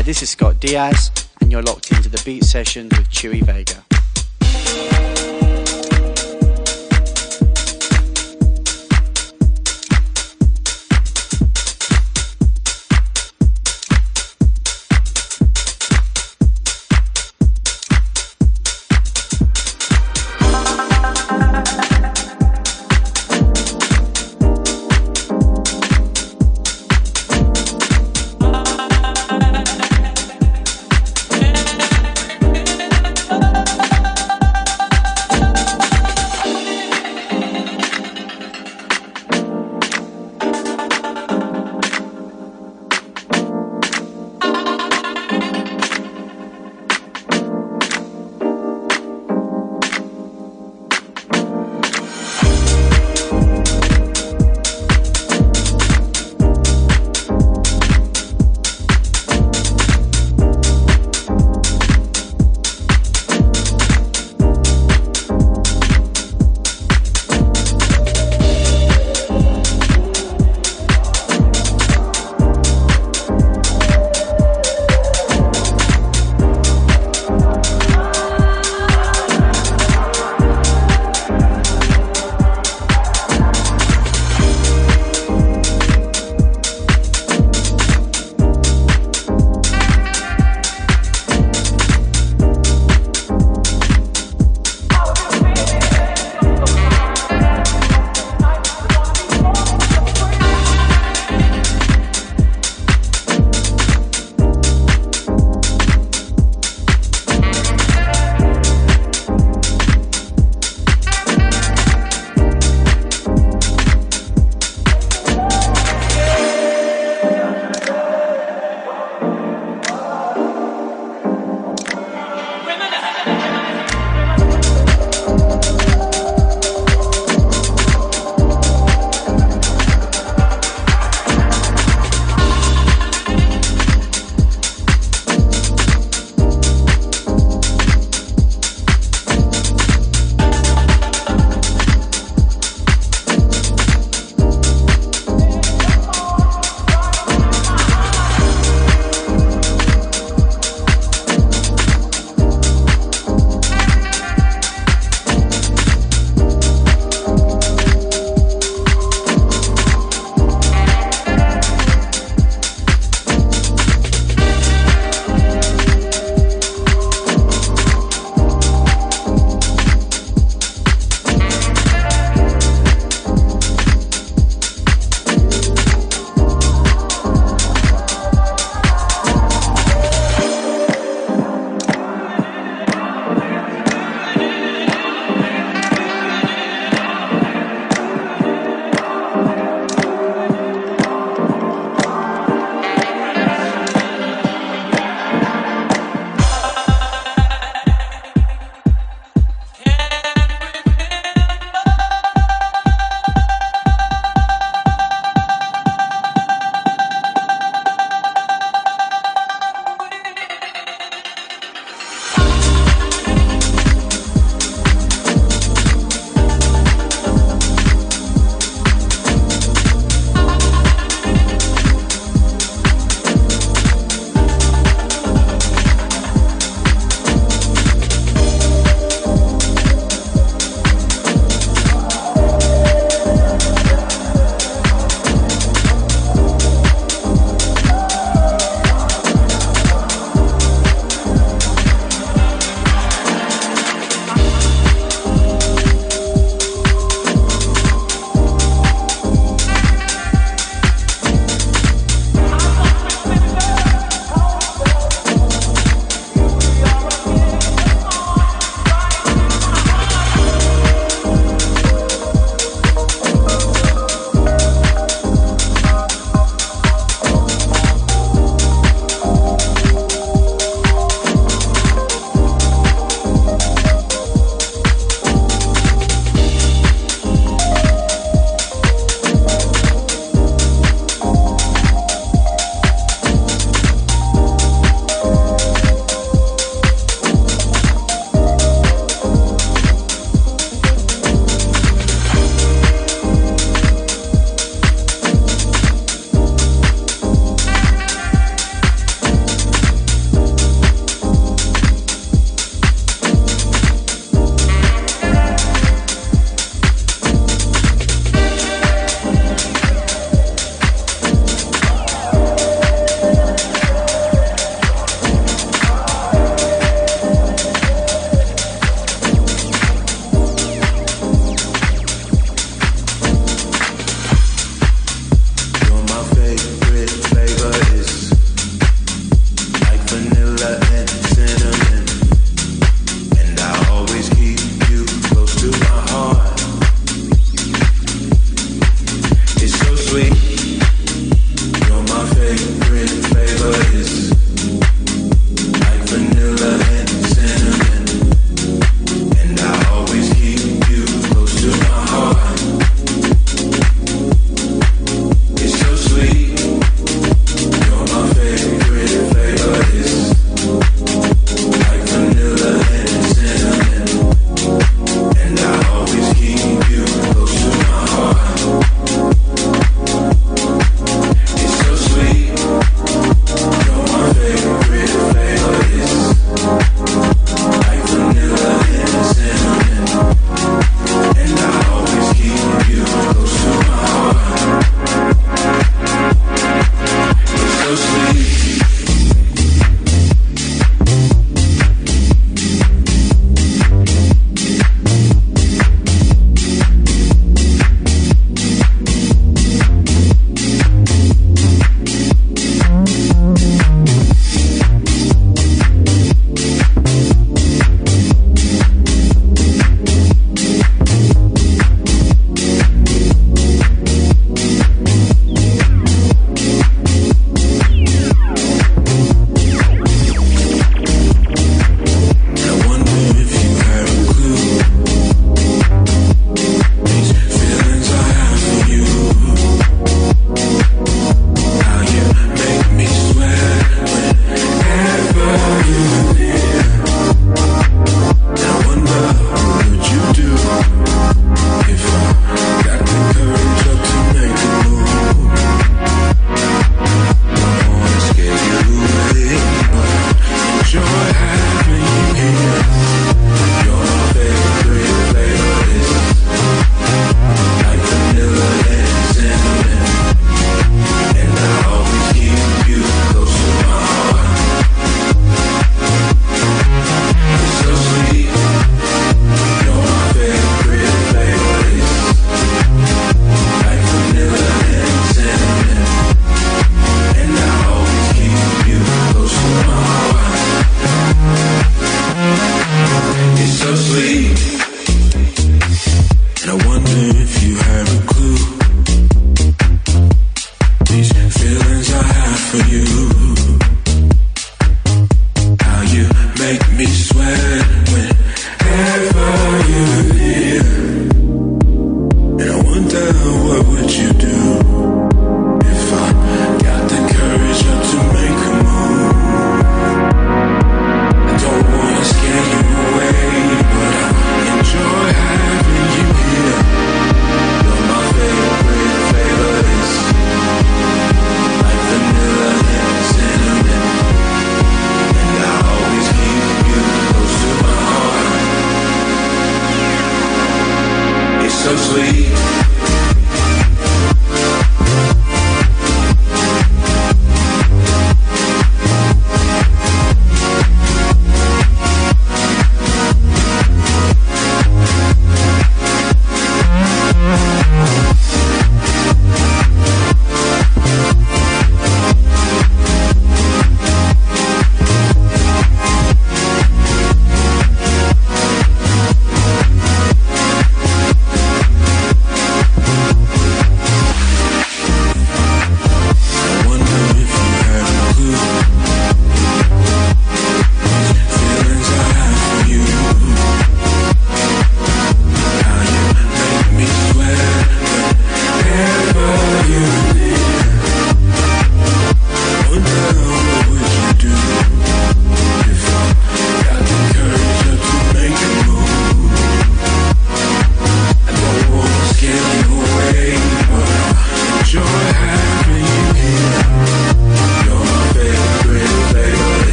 Hi, this is Scott Diaz, and you're locked into the Beat Sessions with Chewy Vega.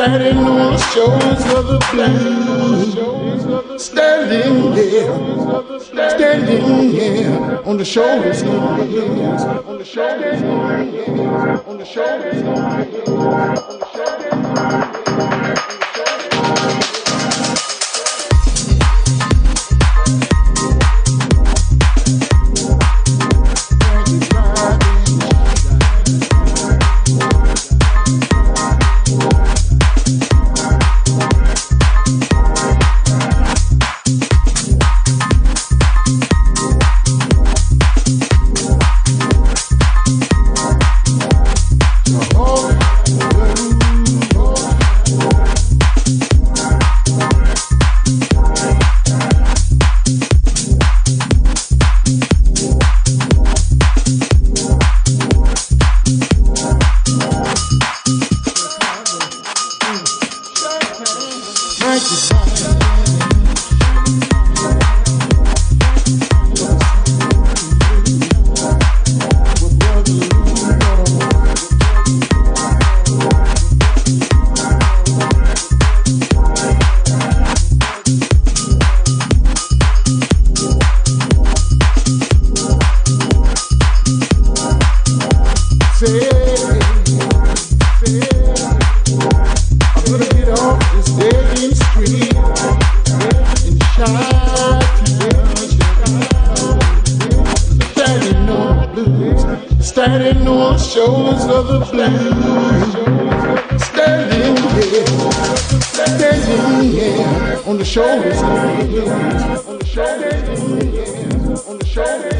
Standing on the shoulders of the blues. Standing there, standing there on the shoulders of the blues. On the shoulders, on the shoulders, of the shoulders. On the shoulders, on the shoulders,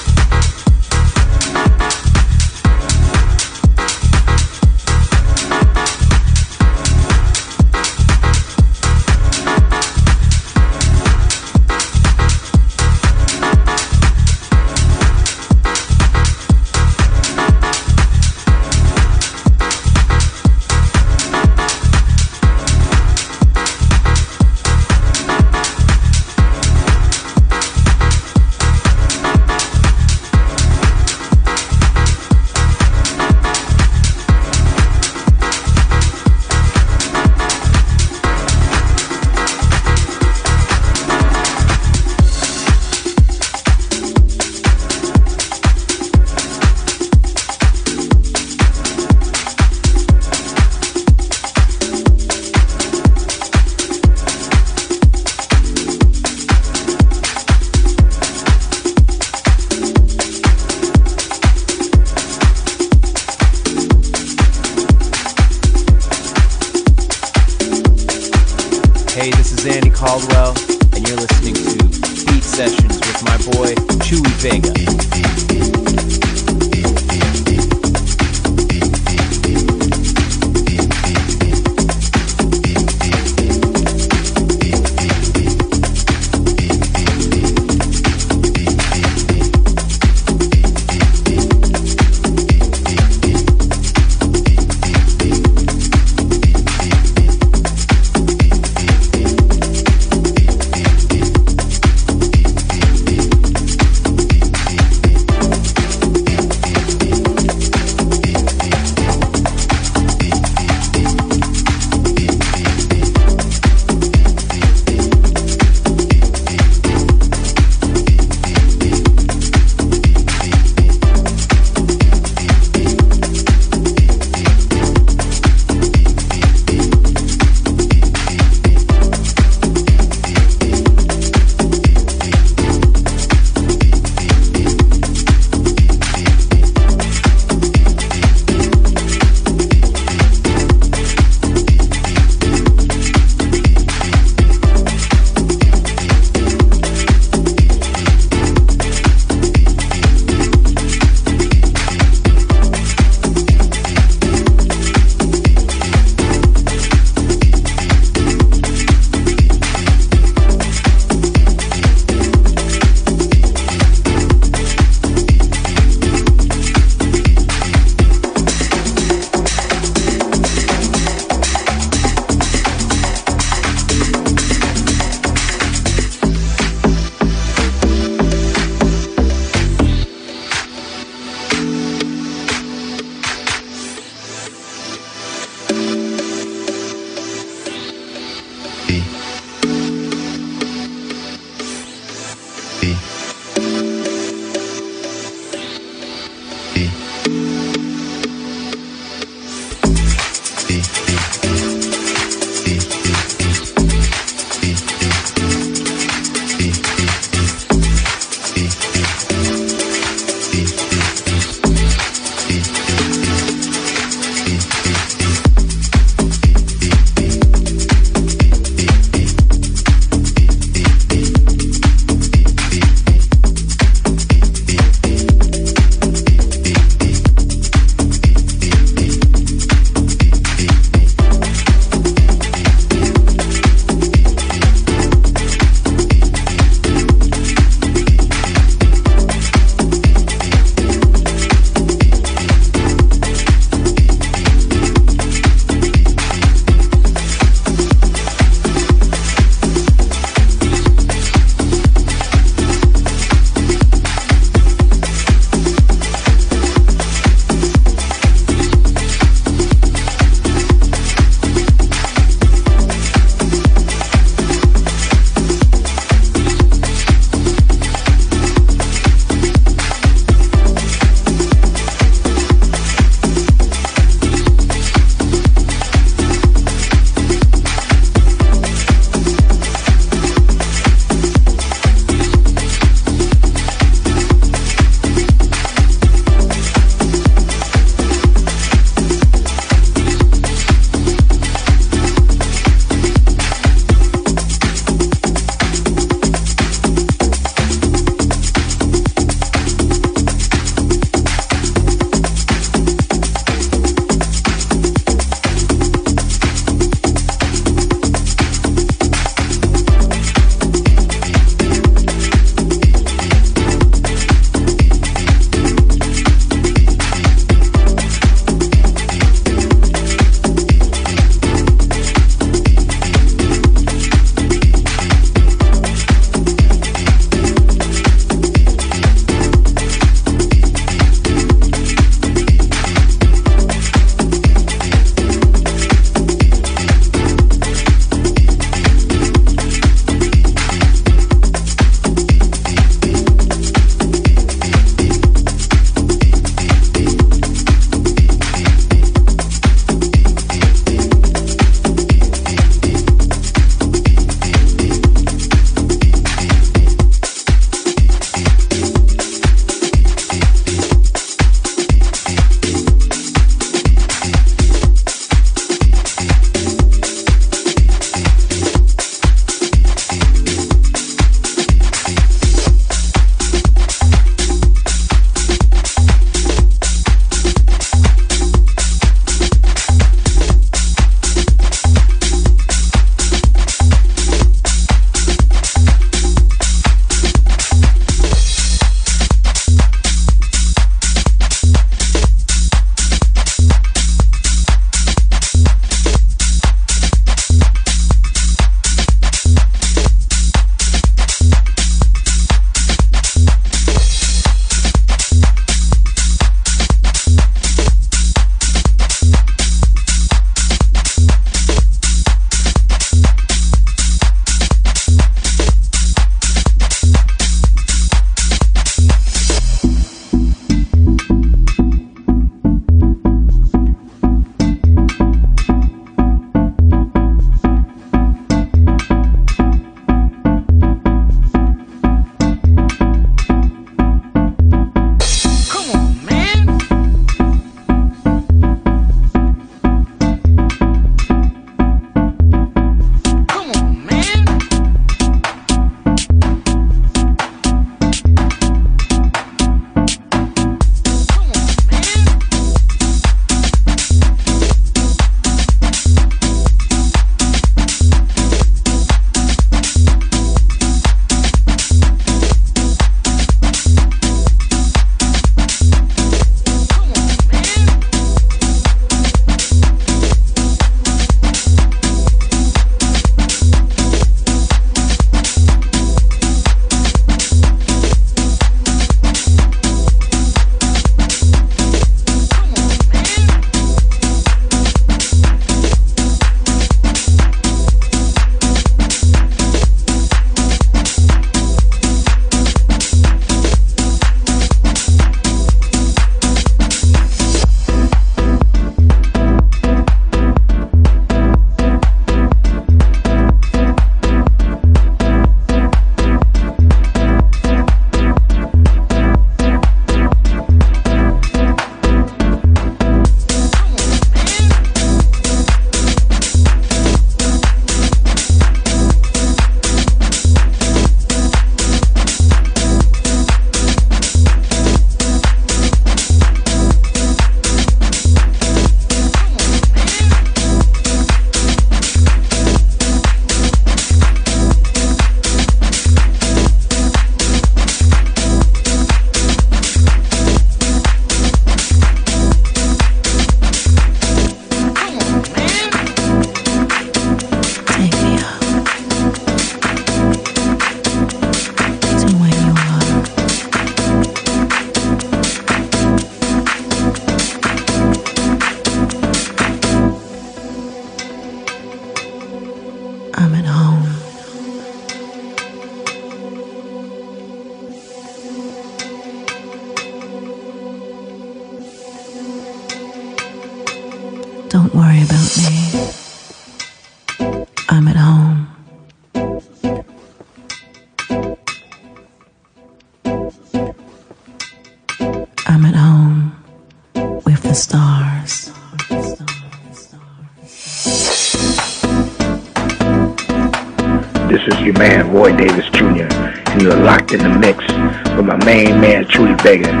man,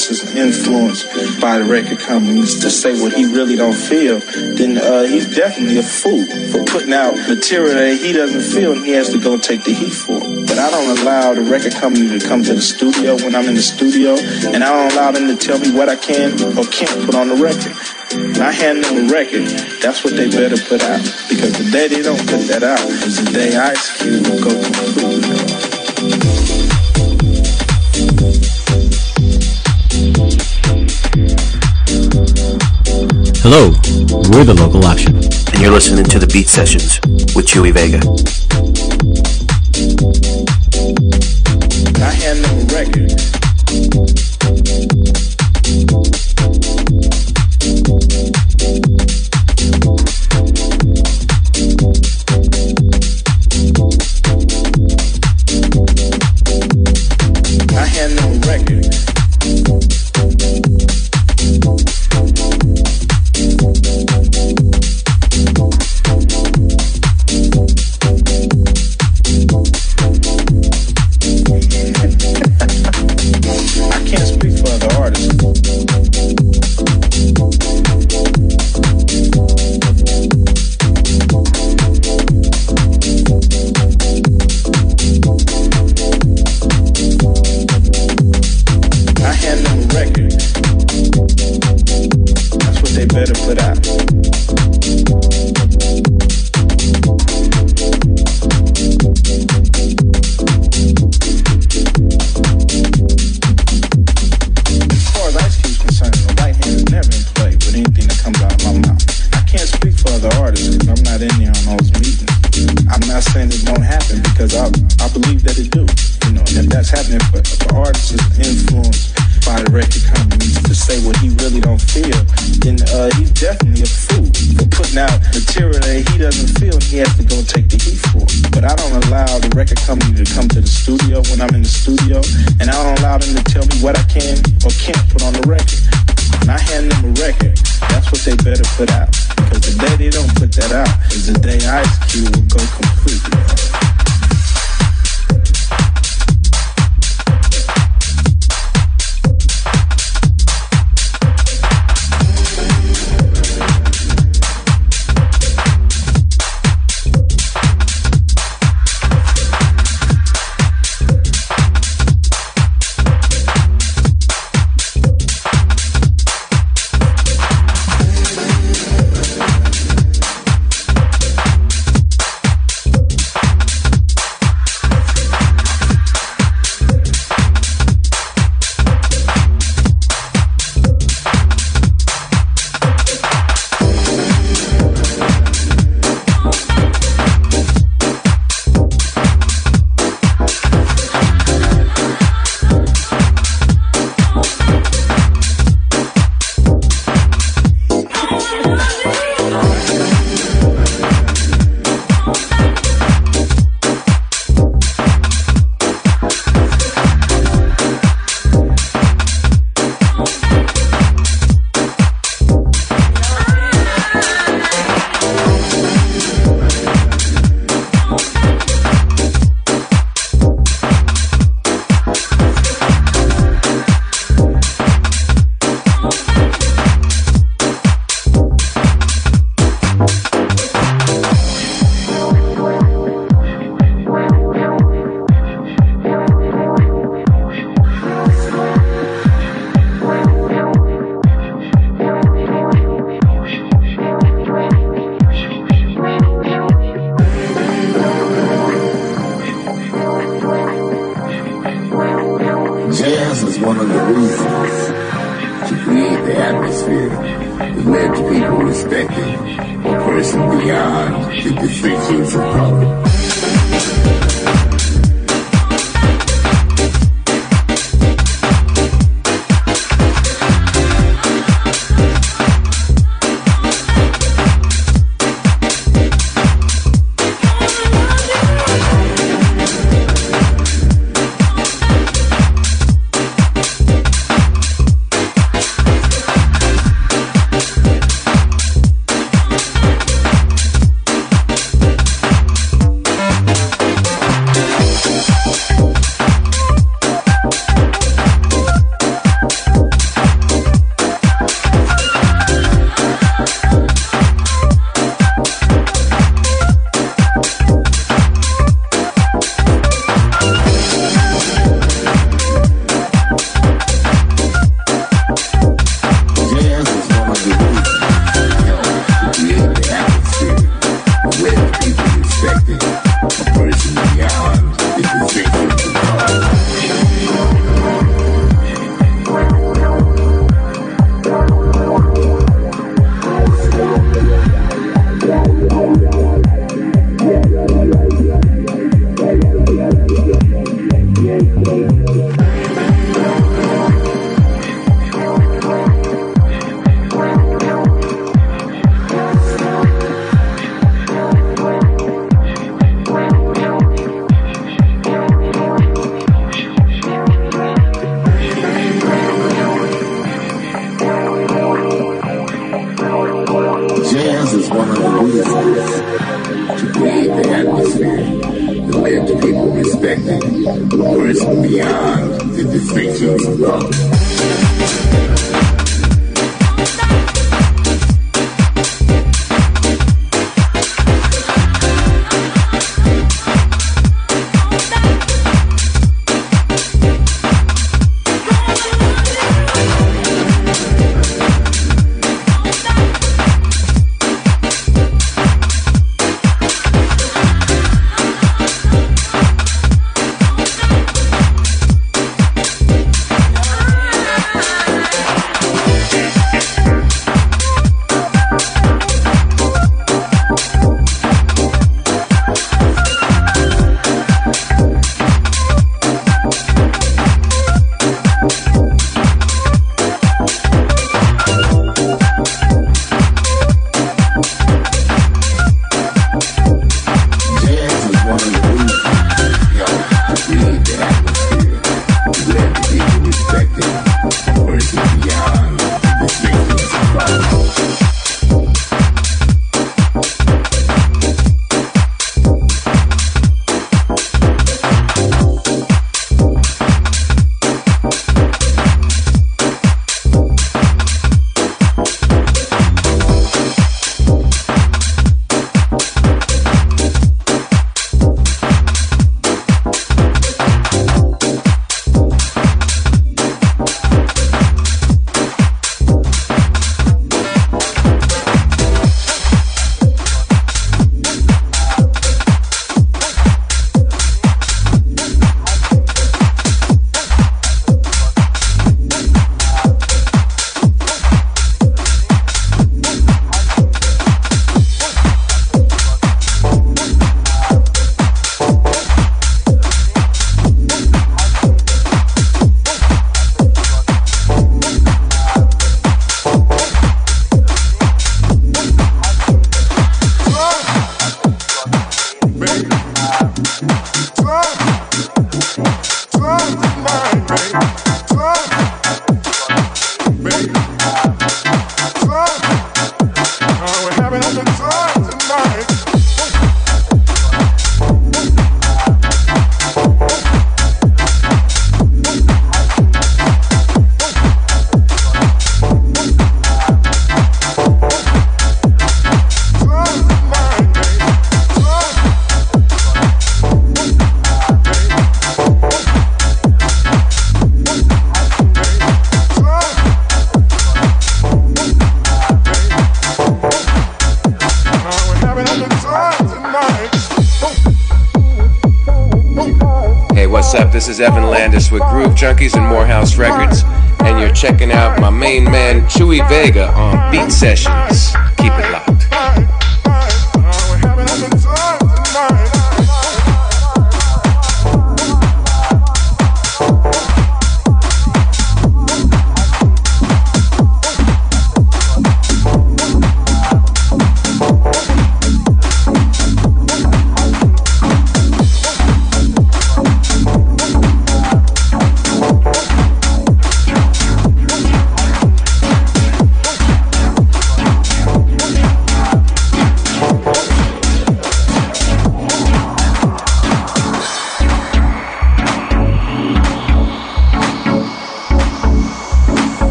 artists influenced by the record companies to say what he really don't feel, then uh, he's definitely a fool for putting out material that he doesn't feel and he has to go take the heat for. But I don't allow the record company to come to the studio when I'm in the studio, and I don't allow them to tell me what I can or can't put on the record. I hand them a record, that's what they better put out. Because the day they don't put that out is the day Ice Cube will go Hello, we're the local option. And you're listening to the Beat Sessions with Chewy Vega. That's happening for, for artists that's influenced by the record companies to say what he really don't feel, then uh, he's definitely a fool for putting out material that he doesn't feel he has to go take the heat for. But I don't allow the record company to come to the studio when I'm in the studio, and I don't allow them to tell me what I can or can't put on the record. And I hand them a record, that's what they better put out. Because the day they don't put that out is the day Ice Cube will go completely. Yeah, yeah, yeah, yeah.